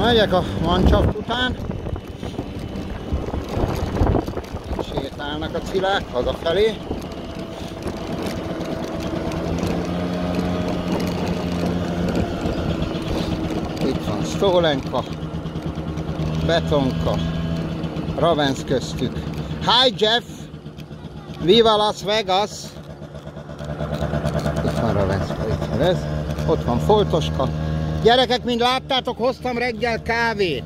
Megyek a mancsaft után. Sétálnak a cilák hazafelé. Itt van Stolenka, Betonka, Ravens köztük. Hi Jeff! Viva Las Vegas! Itt van Ravens, itt van ez. Ott van Foltoska. Gyerekek, mint láttátok, hoztam reggel kávét.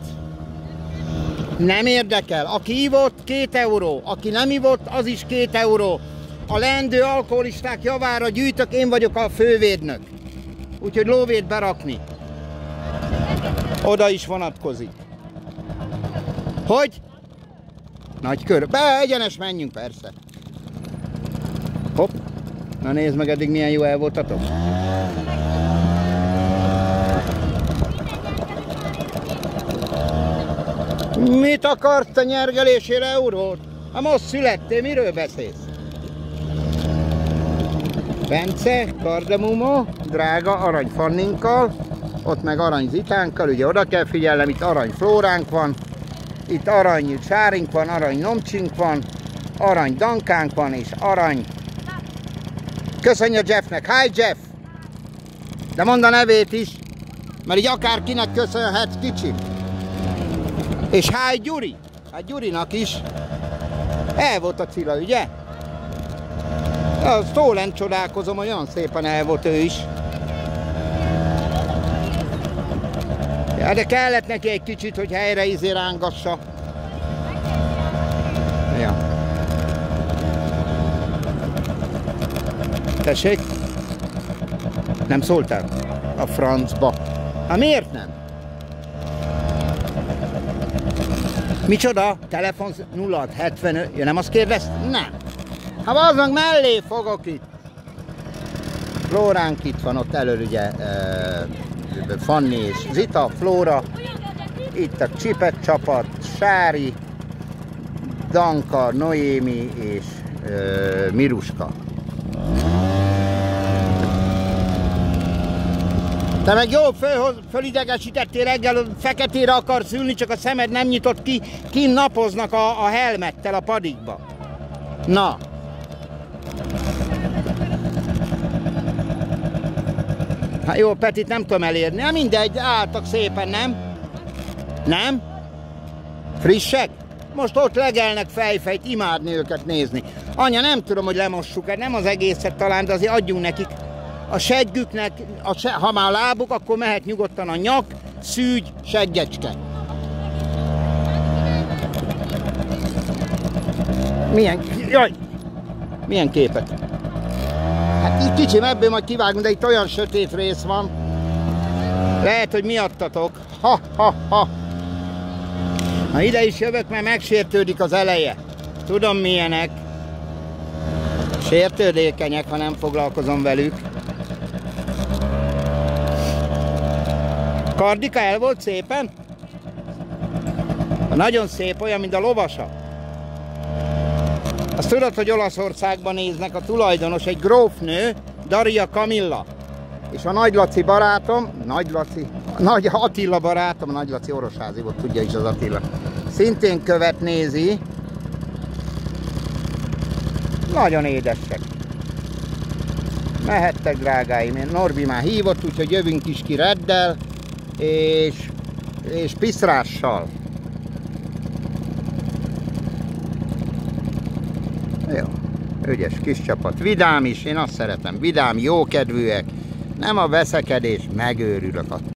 Nem érdekel. Aki ivott, két euró. Aki nem ivott, az is két euró. A leendő alkoholisták javára gyűjtök, én vagyok a fővédnök. Úgyhogy lóvét berakni. Oda is vonatkozik. Hogy? Nagy kör. Be, egyenes menjünk, persze. Hopp. Na nézd meg, eddig milyen jó el voltatok. Mit akarsz te nyergelésére eurót? Ha most születtél, miről beszélsz? Bence, kardemumó, drága aranyfanninkkal, ott meg arany zitánkkal, ugye oda kell figyelnem, itt arany flóránk van, itt arany sárink van, arany nomcsink van, arany dankánk van, és arany... Köszönjük Jeffnek! Hi Jeff! De mondd a nevét is, mert így akárkinek köszönhetsz kicsi. És hi Gyuri! Hát Gyurinak is. El volt a Cilla, ugye? A Stolen csodálkozom, olyan szépen el volt ő is. Ja, de kellett neki egy kicsit, hogy helyre izé rángassa. Ja. Tessék? Nem szóltál? A francba. Hát miért nem? Micsoda? Telefon 0675. Ja, nem azt kérdez? Nem. Hát az meg mellé fogok itt. Flóránk itt van, ott elől ugye e, Fanni és Zita, Flóra. Itt a Csipet csapat, Sári, Danka, Noémi és e, Miruska. Te meg jól föl, fölidegesítettél reggel, feketére akarsz ülni, csak a szemed nem nyitott ki, ki napoznak a, a helmettel a padikba. Na. Hát jó, Petit nem tudom elérni. Hát mindegy, álltak szépen, nem? Nem? Frissek? Most ott legelnek fejfejt, imádni őket nézni. Anya, nem tudom, hogy lemossuk-e, nem az egészet talán, de azért adjunk nekik a seggüknek, a se, ha már lábuk, akkor mehet nyugodtan a nyak, szűgy, seggecske. Milyen, jaj, milyen képet. Hát itt kicsim, ebből majd kivágunk, de itt olyan sötét rész van. Lehet, hogy miattatok. Ha, ha, ha. Na ide is jövök, mert megsértődik az eleje. Tudom milyenek. Sértődékenyek, ha nem foglalkozom velük. Kardika el volt szépen? Nagyon szép, olyan, mint a lovasa. Azt tudod, hogy Olaszországban néznek a tulajdonos, egy grófnő, Daria Camilla. És a Nagy Laci barátom, Nagy Laci, Nagy Attila barátom, Nagy Laci orosházi volt, tudja is az Attila. Szintén követ nézi. Nagyon édesek. Mehettek, drágáim. Norbi már hívott, úgyhogy jövünk is ki reddel és, és piszrással. Jó, ügyes kis csapat. Vidám is, én azt szeretem. Vidám, jókedvűek. Nem a veszekedés, megőrülök attól.